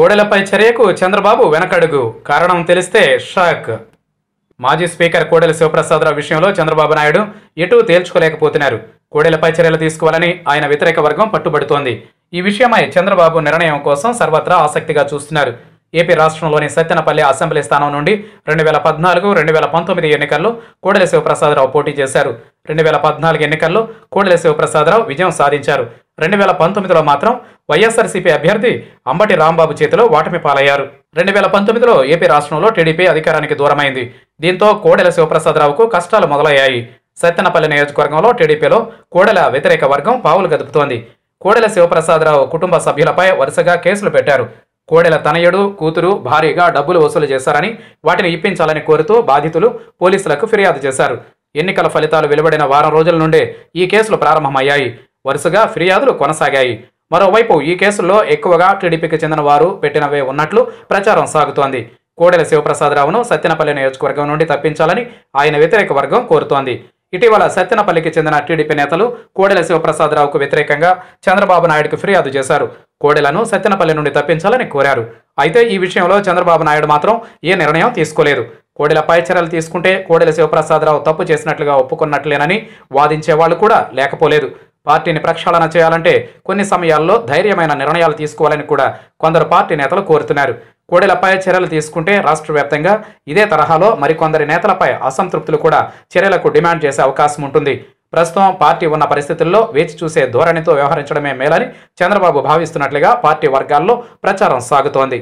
కోడెలపై చర్యకు చంద్రబాబు వెనకడుగు. కారణం తెలిస్తే షాక్. మాజీ స్పీకర్ కోడెల శివప్రసాదరావు విషయంలో చంద్రబాబు నాయుడు ఎటూ తేల్చుకోలేకపోతున్నారు. కోడెలపై చర్యలు తీసుకోవాలని ఆయన వ్యతిరేక వర్గం పట్టుబడుతోంది. ఈ విషయమై చంద్రబాబు నిర్ణయం కోసం సర్వత్రా ఆసక్తిగా చూస్తున్నారు. ఏపీ రాష్ట్రంలోని సత్తెనపల్లి అసెంబ్లీ స్థానం నుండి రెండు వేల పద్నాలుగు రెండు వేల పంతొమ్మిది ఎన్నికల్లో కోడెల శివప్రసాదరావు పోటీ చేశారు. రెండు వేల పద్నాలుగు ఎన్నికల్లో కోడెల శివప్రసాదరావు విజయం సాధించారు. రెండు వేల పంతొమ్మిదిలో మాత్రం వైఎస్ఆర్సీపీ అభ్యర్థి అంబటి రాంబాబు చేతిలో ఓటమి పాలయ్యారు. రెండు వేల పంతొమ్మిదిలో ఏపీ రాష్ట్రంలో టీడీపీ అధికారానికి దూరమైంది. దీంతో కోడెల శివప్రసాదరావుకు కష్టాలు మొదలయ్యాయి. సత్తెనపల్లి నియోజకవర్గంలో టీడీపీలో కోడెల వ్యతిరేక వర్గం పావులు గదుపుతోంది. కోడెల శివప్రసాదరావు కుటుంబ సభ్యులపై వరుసగా కేసులు పెట్టారు. కోడెల తనయుడు కూతురు భారీగా డబ్బులు వసూలు చేశారని వాటిని ఇప్పించాలని కోరుతూ బాధితులు పోలీసులకు ఫిర్యాదు చేశారు. ఎన్నికల ఫలితాలు వెలువడిన వారం రోజుల నుండే ఈ కేసులు ప్రారంభమయ్యాయి. వరుసగా ఫిర్యాదులు కొనసాగాయి. మరోవైపు ఈ కేసుల్లో ఎక్కువగా టీడీపీకి చెందిన వారు పెట్టినవే ఉన్నట్లు ప్రచారం సాగుతోంది. కోడెల శివప్రసాదరావును సత్యనపల్లి నియోజకవర్గం నుండి తప్పించాలని ఆయన వ్యతిరేక వర్గం కోరుతోంది. ఇటీవల సత్యనపల్లికి చెందిన టీడీపీ నేతలు కోడెల శివప్రసాదరావుకు వ్యతిరేకంగా చంద్రబాబు నాయుడుకు ఫిర్యాదు చేశారు. కోడెలను సత్యనపల్లి నుండి తప్పించాలని కోరారు. అయితే ఈ విషయంలో చంద్రబాబు నాయుడు మాత్రం ఏ నిర్ణయం తీసుకోలేదు. కోడెలపై చర్యలు తీసుకుంటే కోడెల శివప్రసాదరావు తప్పు చేసినట్లుగా ఒప్పుకున్నట్లేనని వాదించే వాళ్ళు కూడా లేకపోలేదు. పార్టీని ప్రక్షాళన చేయాలంటే కొన్ని సమయాల్లో ధైర్యమైన నిర్ణయాలు తీసుకోవాలని కూడా కొందరు పార్టీ నేతలు కోరుతున్నారు. కోడెలపై చర్యలు తీసుకుంటే రాష్ట్ర వ్యాప్తంగా ఇదే తరహాలో మరికొందరి నేతలపై అసంతృప్తులు కూడా చర్యలకు డిమాండ్ చేసే అవకాశం ఉంటుంది. ప్రస్తుతం పార్టీ ఉన్న పరిస్థితుల్లో వేచి చూసే ధోరణితో వ్యవహరించడమే మేలని చంద్రబాబు భావిస్తున్నట్లుగా పార్టీ వర్గాల్లో ప్రచారం సాగుతోంది.